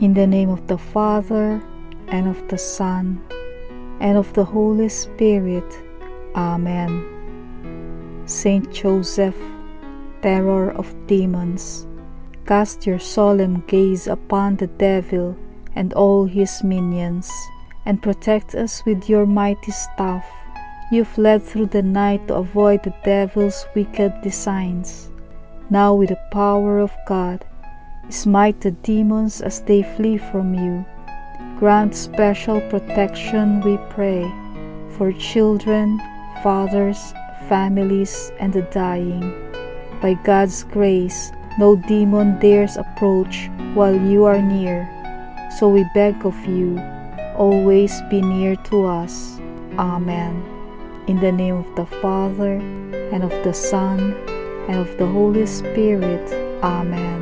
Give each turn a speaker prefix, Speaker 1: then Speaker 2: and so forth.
Speaker 1: In the name of the Father, and of the Son, and of the Holy Spirit. Amen. Saint Joseph, terror of demons, cast your solemn gaze upon the devil and all his minions, and protect us with your mighty staff. You fled through the night to avoid the devil's wicked designs. Now, with the power of God, smite the demons as they flee from you. Grant special protection, we pray, for children, fathers, families, and the dying. By God's grace, no demon dares approach while you are near. So we beg of you, always be near to us. Amen. In the name of the Father, and of the Son, and of the Holy Spirit. Amen.